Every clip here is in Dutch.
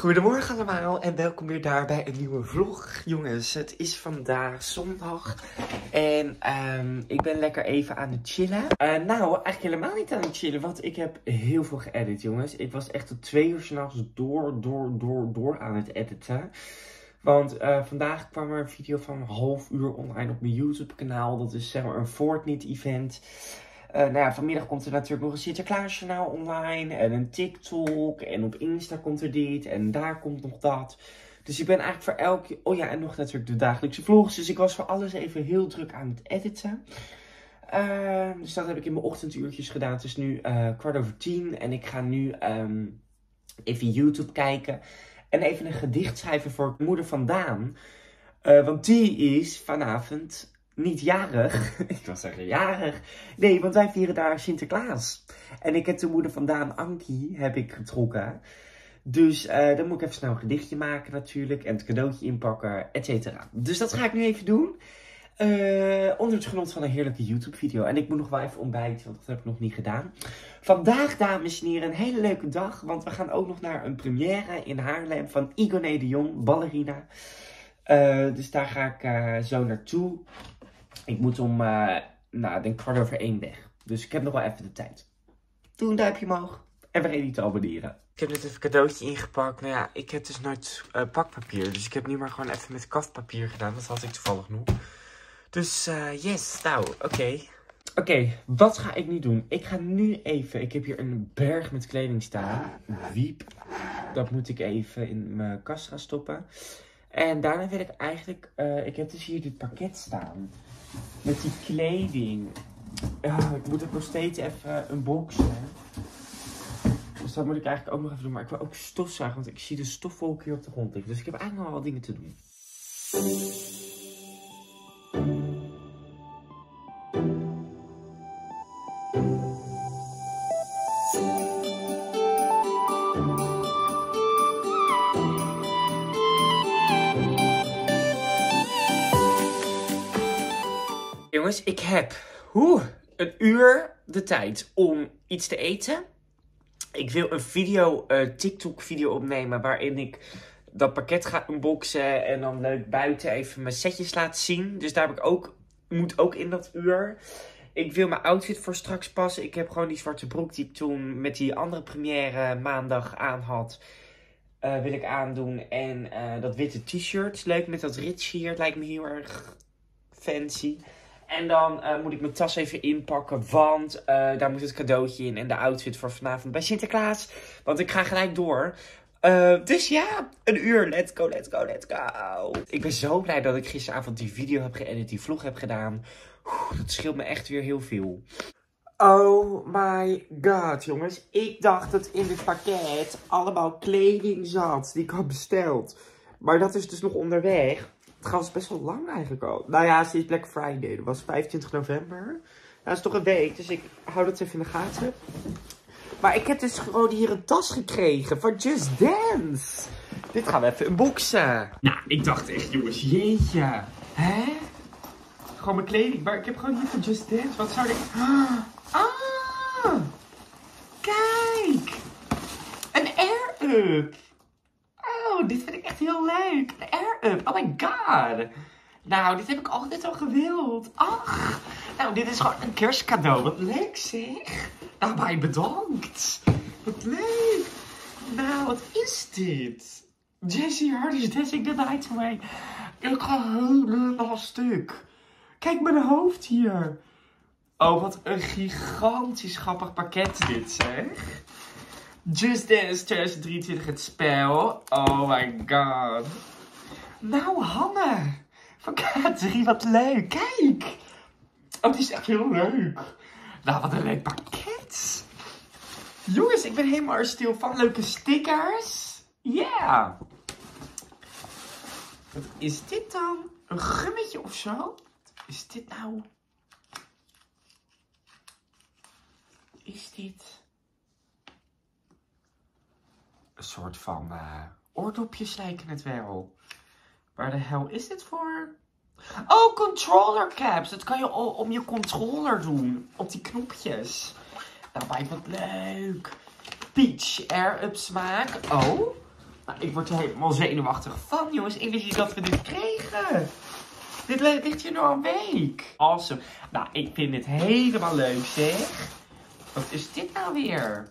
Goedemorgen allemaal en welkom weer daar bij een nieuwe vlog. Jongens, het is vandaag zondag en um, ik ben lekker even aan het chillen. Uh, nou, eigenlijk helemaal niet aan het chillen, want ik heb heel veel geëdit, jongens. Ik was echt tot twee uur s'nachts door, door, door, door aan het editen. Want uh, vandaag kwam er een video van een half uur online op mijn YouTube kanaal. Dat is zeg maar een Fortnite-event. Uh, nou ja, vanmiddag komt er natuurlijk nog een Sinterklaasjournaal online. En een TikTok. En op Insta komt er dit. En daar komt nog dat. Dus ik ben eigenlijk voor elke... Oh ja, en nog natuurlijk de dagelijkse vlogs. Dus ik was voor alles even heel druk aan het editen. Uh, dus dat heb ik in mijn ochtenduurtjes gedaan. Het is nu uh, kwart over tien. En ik ga nu um, even YouTube kijken. En even een gedicht schrijven voor moeder van Daan. Uh, want die is vanavond niet jarig. ik wil zeggen jarig. Nee, want wij vieren daar Sinterklaas. En ik heb de moeder van Daan Ankie heb ik getrokken. Dus uh, dan moet ik even snel een gedichtje maken natuurlijk. En het cadeautje inpakken, et cetera. Dus dat ga ik nu even doen. Uh, onder het genot van een heerlijke YouTube video. En ik moet nog wel even ontbijten, want dat heb ik nog niet gedaan. Vandaag, dames en heren, een hele leuke dag. Want we gaan ook nog naar een première in Haarlem van Igone de Jong, ballerina. Uh, dus daar ga ik uh, zo naartoe. Ik moet om, uh, nou, denk kwart over één weg. Dus ik heb nog wel even de tijd. Doe een duimpje omhoog en vergeet niet te abonneren. Ik heb net even een cadeautje ingepakt. Nou ja, ik heb dus nooit uh, pakpapier. Dus ik heb nu maar gewoon even met kaftpapier gedaan. Dat had ik toevallig nog. Dus uh, yes, nou, oké. Oké, wat ga ik nu doen? Ik ga nu even, ik heb hier een berg met kleding staan. Wiep. Dat moet ik even in mijn kast gaan stoppen. En daarna wil ik eigenlijk, uh, ik heb dus hier dit pakket staan. Met die kleding. Ja, ik moet het nog steeds even unboxen. Dus dat moet ik eigenlijk ook nog even doen. Maar ik wil ook stofzuigen, want ik zie de stofwolk hier op de grond liggen. Dus ik heb eigenlijk nog wel wat dingen te doen. Ik heb oeh, een uur de tijd om iets te eten. Ik wil een video, uh, TikTok video opnemen waarin ik dat pakket ga unboxen en dan leuk buiten even mijn setjes laten zien. Dus daar heb ik ook, moet ook in dat uur. Ik wil mijn outfit voor straks passen. Ik heb gewoon die zwarte broek die ik toen met die andere première maandag aan had. Uh, wil ik aandoen. En uh, dat witte t-shirt. Leuk met dat rits hier. Het lijkt me heel erg fancy. En dan uh, moet ik mijn tas even inpakken, want uh, daar moet het cadeautje in en de outfit voor vanavond bij Sinterklaas. Want ik ga gelijk door. Uh, dus ja, een uur. Let's go, let's go, let's go. Ik ben zo blij dat ik gisteravond die video heb geëdit, die vlog heb gedaan. Dat scheelt me echt weer heel veel. Oh my god, jongens. Ik dacht dat in dit pakket allemaal kleding zat die ik had besteld. Maar dat is dus nog onderweg. Het gaat best wel lang eigenlijk al. Nou ja, sinds Black Friday. Dat was 25 november. Dat is toch een week, dus ik hou dat even in de gaten. Maar ik heb dus gewoon hier een tas gekregen van Just Dance. Dit gaan we even unboxen. Nou, ik dacht echt, jongens, jeetje. Hè? Gewoon mijn kleding. Maar ik heb gewoon hier van Just Dance. Wat zou ik... Ah! Kijk! Een air-up. Oh, dit vind ik heel leuk. Een air-up. Oh my god. Nou, dit heb ik altijd al gewild. Ach. Nou, dit is gewoon een kerstcadeau. Wat leuk zeg. Nou, mij bedankt. Wat leuk. Nou, wat is dit? Jessie Hard is dancing the night away. Ik ga helemaal stuk. Kijk mijn hoofd hier. Oh, wat een gigantisch grappig pakket dit zeg. Just Dance 2023 het spel. Oh my god. Nou, Hanne. Van K3, wat leuk. Kijk. Oh, die is echt heel leuk. Nou, wat een leuk pakket. Jongens, ik ben helemaal stil van leuke stickers. Ja. Yeah. Wat is dit dan? Een gummetje of zo? Is dit nou? Is dit... een soort van uh, oordopjes lijken het wel. Waar de hel is dit voor? Oh, controller caps. Dat kan je om je controller doen. Op die knopjes. Daarbij wat leuk. Peach Air Up smaak. Oh. Nou, ik word er helemaal zenuwachtig van, jongens. Ik wist niet dat we dit kregen. Dit ligt hier nog een week. Awesome. Nou, ik vind het helemaal leuk, zeg. Wat is dit nou weer?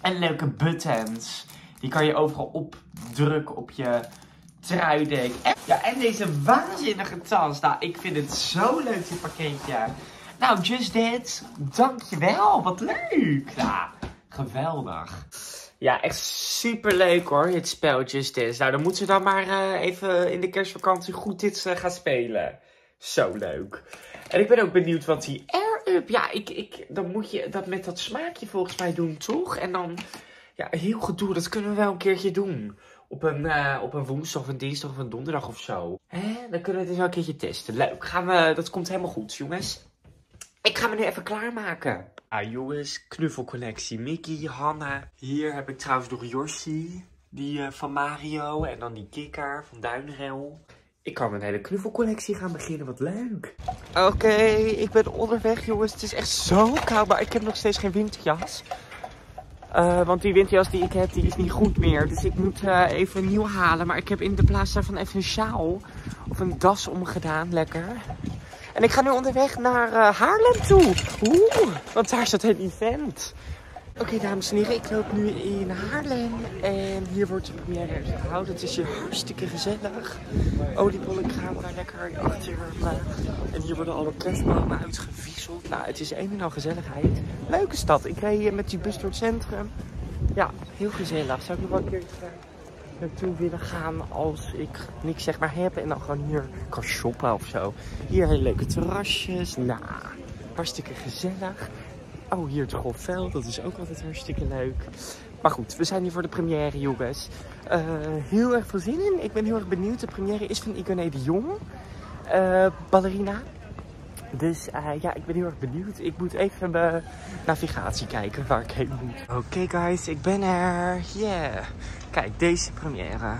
En leuke buttons. Die kan je overal opdrukken op je truidek. En, ja, en deze waanzinnige tas. Nou, ik vind het zo leuk, dit pakketje. Nou, Just Dance, dankjewel. Wat leuk. Nou, geweldig. Ja, echt super leuk hoor, dit spel Just Dance. Nou, dan moeten ze dan maar uh, even in de kerstvakantie goed dit uh, gaan spelen. Zo leuk. En ik ben ook benieuwd wat die Air-Up... Ja, ik, ik, dan moet je dat met dat smaakje volgens mij doen, toch? En dan... Ja, heel gedoe, dat kunnen we wel een keertje doen. Op een, uh, op een woensdag of een dinsdag of een donderdag of zo. Hè? Dan kunnen we het eens wel een keertje testen. Leuk, gaan we, dat komt helemaal goed, jongens. Ik ga me nu even klaarmaken. Ah jongens, knuffelcollectie. Mickey, Hanna. Hier heb ik trouwens nog Yoshi. Die uh, van Mario. En dan die kikker van Duinrel. Ik kan een hele knuffelcollectie gaan beginnen. Wat leuk. Oké, ik ben onderweg jongens. Het is echt zo koud. Maar ik heb nog steeds geen winterjas. Uh, want die winterjas die ik heb, die is niet goed meer. Dus ik moet uh, even een nieuw halen. Maar ik heb in de plaats daarvan even een sjaal of een das omgedaan. Lekker. En ik ga nu onderweg naar uh, Haarlem toe. Oeh, want daar staat het event. Oké, dames en heren, ik loop nu in Haarlem. En hier wordt de première gehouden. Het is hier hartstikke gezellig. Oliebollenkraam daar lekker achter. En hier worden alle kerstbomen uitgewisseld. Nou, het is een en al gezelligheid. Leuke stad. Ik reed hier met die bus door het centrum. Ja, heel gezellig. Zou ik nog wel een keer naartoe willen gaan als ik niks zeg maar heb. En dan gewoon hier kan shoppen of zo. Hier hele leuke terrasjes. Nou, hartstikke gezellig. Oh, hier het golfveld. Dat is ook altijd hartstikke leuk. Maar goed, we zijn hier voor de première, jongens. Uh, heel erg veel zin in. Ik ben heel erg benieuwd. De première is van Iconé de Jong. Uh, ballerina. Dus uh, ja, ik ben heel erg benieuwd. Ik moet even mijn navigatie kijken waar ik heen moet. Oké guys, ik ben er. Yeah. Kijk, deze première.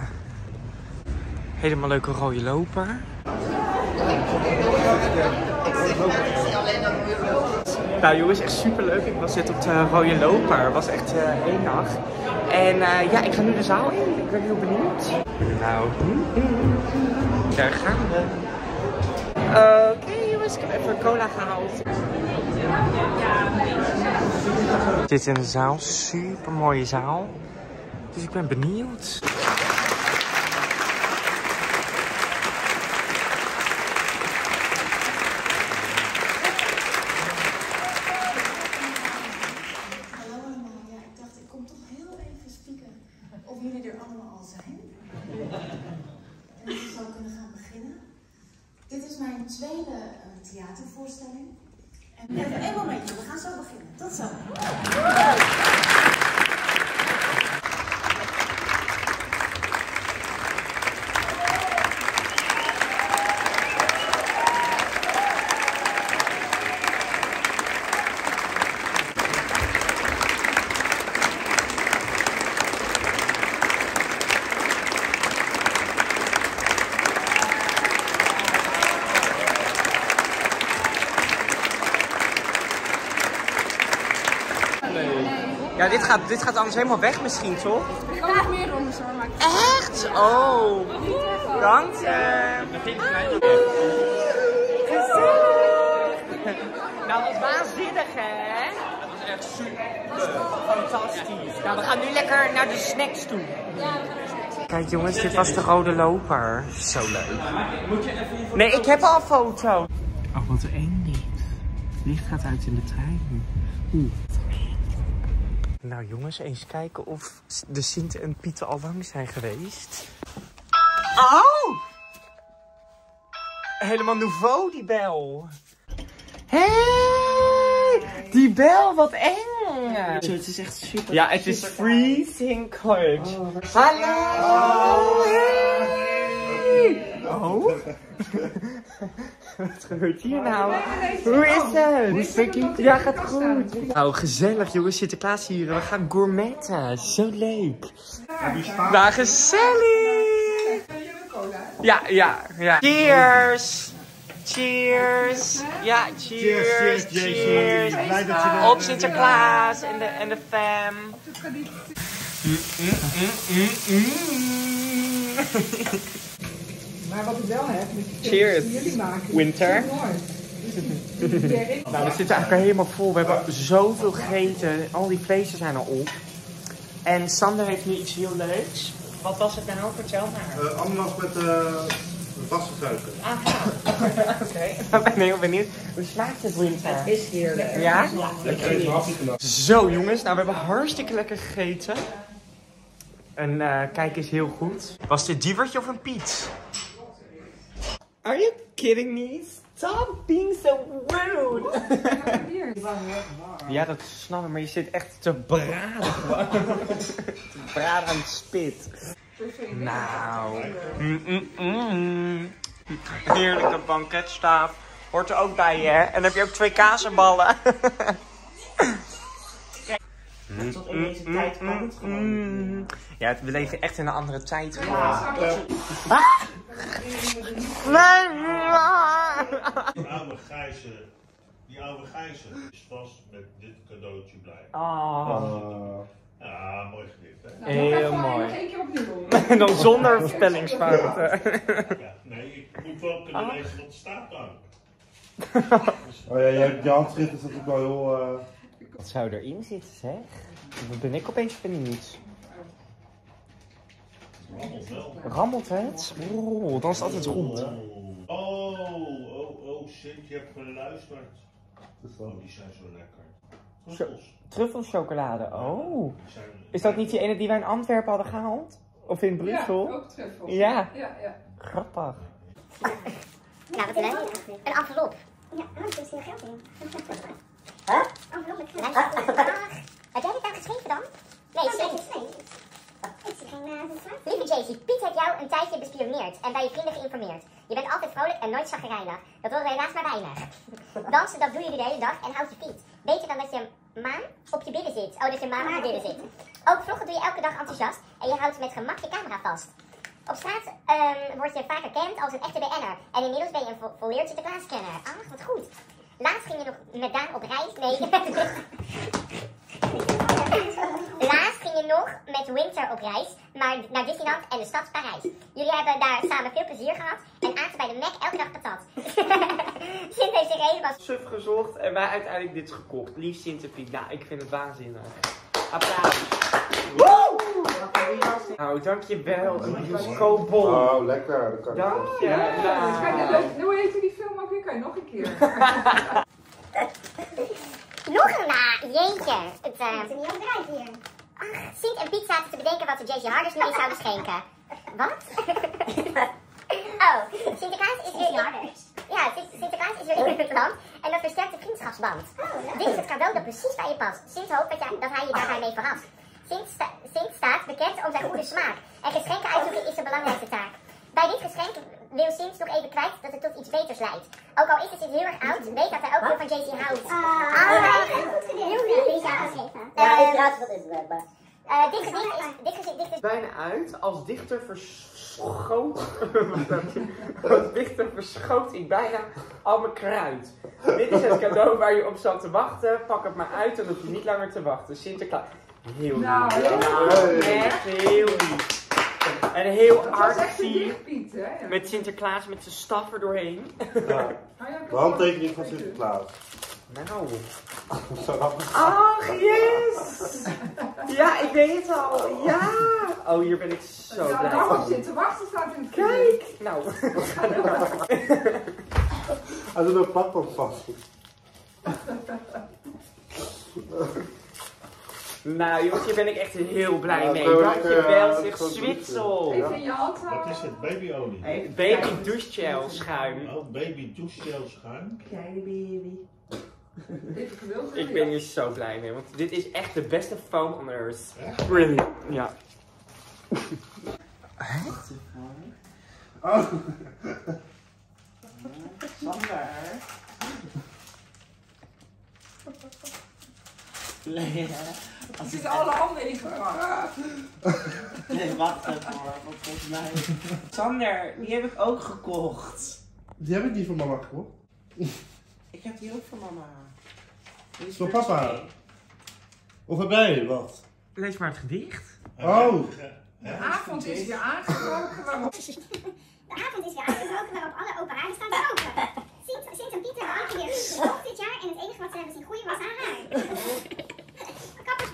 Helemaal leuke rode loper. Nou jongens, echt super leuk. Ik was net op de rode loper. Het was echt uh, één dag. En uh, ja, ik ga nu de zaal in. Ik ben heel benieuwd. Nou, daar gaan we. Oké okay, jongens, ik heb even cola gehaald. Zit in de zaal, super mooie zaal. Dus ik ben benieuwd. Dit is mijn tweede uh, theatervoorstelling. En even één momentje, we gaan zo beginnen. Tot zo. Ja, dit gaat, dit gaat anders helemaal weg misschien, toch? Ik kan nog meer rondes hoor, maar... Echt? Oh. Dank je. Nou, dat was waanzinnig, hè? Dat was echt super. Fantastisch. Nou, we gaan nu lekker naar de snacks toe. Kijk jongens, dit was de rode loper. Zo leuk. Nee, ik heb al een foto. Oh, wat eng dit. Licht gaat uit in de trein. Oeh. Nou jongens, eens kijken of de Sint en Pieter al lang zijn geweest. Oh! Helemaal nouveau die bel. Hé! Hey! Die bel, wat eng! Het is echt super. Ja, het is freezing cold. Hallo! Hey! Oh? Wat gebeurt hier nou? Hoe is het? Hoe is het? Ja, gaat goed. Nou, gezellig jongens. Sinterklaas hier. We gaan gourmetten. Zo leuk. Nou, gezellig. Ja, ja, ja. Cheers! Cheers! Ja, cheers! Cheers, cheers, cheers. Jason. Blij dat je er- Op Sinterklaas en de, en de fam. Mm, mm, mm, mm, mm. Maar wat ik wel heb, met die Cheers. die jullie maken, Winter. is Nou, we zitten eigenlijk al helemaal vol. We hebben zoveel gegeten. Al die vleesen zijn al op. En Sander heeft nu iets heel leuks. Wat was het nou? Vertel maar. Eh, ananas met eh vaste suiker. Oké, ik ben heel benieuwd. Hoe smaakt het, Winter? Het is heerlijk. Ja? Zo jongens, nou we hebben hartstikke lekker gegeten. En eh, kijk eens heel goed. Was dit dievertje of een Piet? Are you kidding me? Stop being so rude. Ja, dat snap ik, maar je zit echt te braden braden aan het spit. Nou. Mm, mm, mm. Heerlijke banketstaaf. Hoort er ook bij, hè? En dan heb je ook twee kazenballen. Tot in deze tijd kan het gewoon. Ja, we leven echt in een andere tijd. gewoon. Die oude gijzer, die oude gijzer is vast met dit cadeautje blij. Oh, Ja, mooi gedicht, hè? Nou, Heel mooi. Nog één keer opnieuw. en dan zonder spellingsfouten. Ja, nee, ik moet wel kunnen lezen wat er staat dan. Oh ja, je, je handschrift is natuurlijk wel heel... eh, Wat zou erin zitten, zeg? Wat ben ik opeens benieuwd. Allemaal wel. Rammelt het? Oeh, dan is het altijd goed. Oh, oh, oh, Sint, je hebt geluisterd. Oh, die zijn zo lekker. Truffels. Truffelchocolade, oh. Is dat niet die ene die wij in Antwerpen hadden gehaald? Of in Brussel? Ja, ook truffels. Ja. Ja, ja. Grappig. Nou, wat leuk. Een envelop. Ja, oh, er is hier geld in. Huh? Envelop met geld. Heb jij dit nou geschreven dan? Nee, ik schreef Lieve Jaycee, Piet heeft jou een tijdje bespioneerd en bij je vrienden geïnformeerd. Je bent altijd vrolijk en nooit chagrijnig. Dat horen helaas maar weinig. Dansen, dat doen jullie de hele dag en houd je fiet. Beter dan dat je maan op je billen zit. Oh, dat je maan op je billen zit. Ook vloggen doe je elke dag enthousiast en je houdt met gemak je camera vast. Op straat ehm, word je vaak herkend als een echte BN'er. En inmiddels ben je een vo volleerd Sinterklaaskenner. Ach, wat goed. Laatst ging je nog met Daan op reis. Nee. Nog met Winter op reis maar naar Disneyland en de stad Parijs. Jullie hebben daar samen veel plezier gehad en aten bij de Mac elke dag patat. Sint heeft zich helemaal Suf gezocht en wij uiteindelijk dit gekocht. Lief Sinterpiet. Nou, ik vind het waanzinnig. Applaus. Woe! Nou, dankjewel. Een bioscoopbol. Oh, lekker. Dat kan Dank je. Kijk, Nou. nou, hoe heette die film ook weer? Kan je nog een keer? Nog een na, jeetje. Het, uh... Het is niet overdrijf hier. Sint en Piet zaten te bedenken wat ze JC Harders nu eens zouden schenken. Wat? oh, Sinterklaas is weer... Ja, Sint- Sinterklaas is weer in het land en dat versterkt de vriendschapsband. Dit is het cadeau dat precies bij je past. Sint hoopt dat, jij, dat hij je daarbij mee verrast. Sint, sta- Sint staat bekend om zijn goede smaak. En geschenken uitzoeken is zijn belangrijkste taak. Bij dit geschenk wil Sint nog even kwijt dat het tot iets beters leidt. Ook al is het heel erg oud, weet dat hij ook veel van JC houdt. Ah, heel lief. Ja, dat is het. Eh, dit gedicht is... Dit gedicht, dit is bijna uit. Als dichter verschoot. Als dichter verschoot ik bijna al mijn kruid. Dit is het cadeau waar je op zat te wachten. Pak het maar uit, dan hoef je niet langer te wachten. Sinterklaas. Heel lief. Nou, heel Nou, lief. echt heel lief. En heel artsy. Met Sinterklaas met zijn staf er doorheen. Ja. Oh, ja, De handtekening van Sinterklaas. Nou. Ach, yes! Ja, ik weet het al. Ja! Oh, hier ben ik zo Ja, blij van. je te wachten staat in het Kijk! Nou, Hij doet een plakband vast. Nou jongens, hier ben ik echt heel blij Ja, mee. Dankjewel, zeg Zwitsel. Even in je hand Wat is het? Babyolie? Hey, baby douchegel schuim. Oh, baby douchegel schuim. Even gewild. Ik ben hier zo blij mee, want dit is echt de beste foam on earth. Really? Ja. Oh. Sander. Er zitten alle handen in gepakt. Nee, wacht even hoor. Want volgens mij... Sander, die heb ik ook gekocht. Die heb ik niet voor mama gekocht. Ik heb die ook voor mama. Die is Voor papa? twee. Of heb jij wat? Lees maar het gedicht. Oh. De avond is weer aangebroken waarop De avond is weer aangebroken waarop alle open haarden staan te roken. Sint, Sint en Pieter hebben Anke weer dit jaar en het enige wat ze hebben zien groeien was haar haar.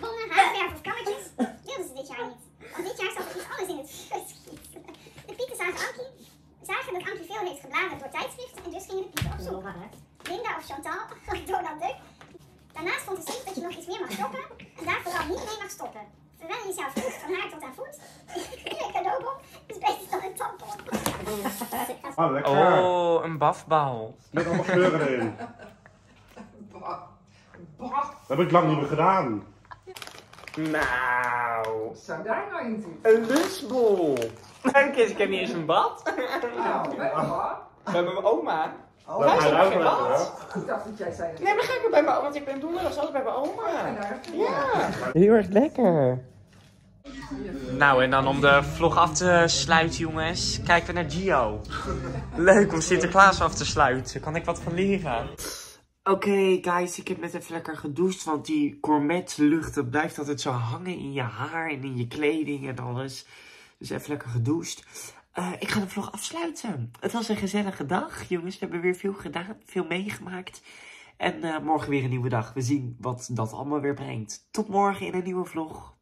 Kappersbonnen, haarverf of kammetjes wilden ze dit jaar niet. Want dit jaar zat er iets alles in het verschiet. De Pieten zagen Ankie, zagen dat Ankie veel heeft gebladerd door tijdschriften en dus gingen de Pieten op zoek. Linda of Chantal Donald Duck. Daarnaast vond de Sint dat je nog iets meer mag stoppen en daar vooral niet mee mag stoppen. Verwen jezelf goed van haar tot aan voet. Je cadeaubon is beter dan een tampon. Ah, lekker. Oh, een bafbal. Met allemaal kleuren erin. Dat heb ik lang niet meer gedaan. Nou, Zou daar nou in zitten? een lusbol. Leuk is, ik heb niet eens een bad. Nou, wat? Bij mijn oma. Oh, is ook geen bad. Ik dacht dat jij zei dat. Nee, maar ga ik er bij mijn want ik ben donderdag altijd bij mijn oma. Ja. Heel erg lekker. Nou, en dan om de vlog af te sluiten, jongens, kijken we naar Gio. Leuk om Sinterklaas af te sluiten. Kan ik wat van leren? Oké, guys, ik heb net even lekker gedoucht, want die gourmet-lucht, dat blijft altijd zo hangen in je haar en in je kleding en alles. Dus even lekker gedoucht. Eh, ik ga de vlog afsluiten. Het was een gezellige dag, jongens. We hebben weer veel gedaan, veel meegemaakt. En eh, morgen weer een nieuwe dag. We zien wat dat allemaal weer brengt. Tot morgen in een nieuwe vlog.